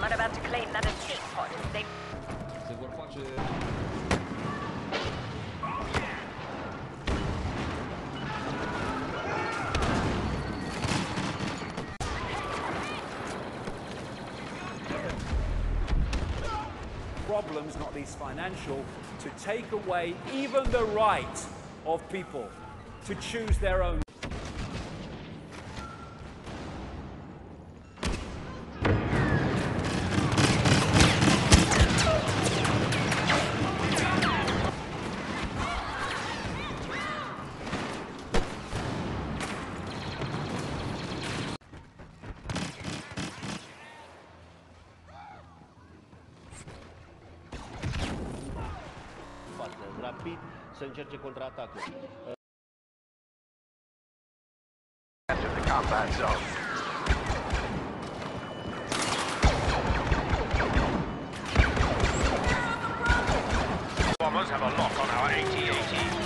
want to claim that a teapot. They Se vor face problems, not least financial, to take away even the right of people to choose their own. departe, rapid, să încerce contraatacul. Bombers have a lock on our AT-AT.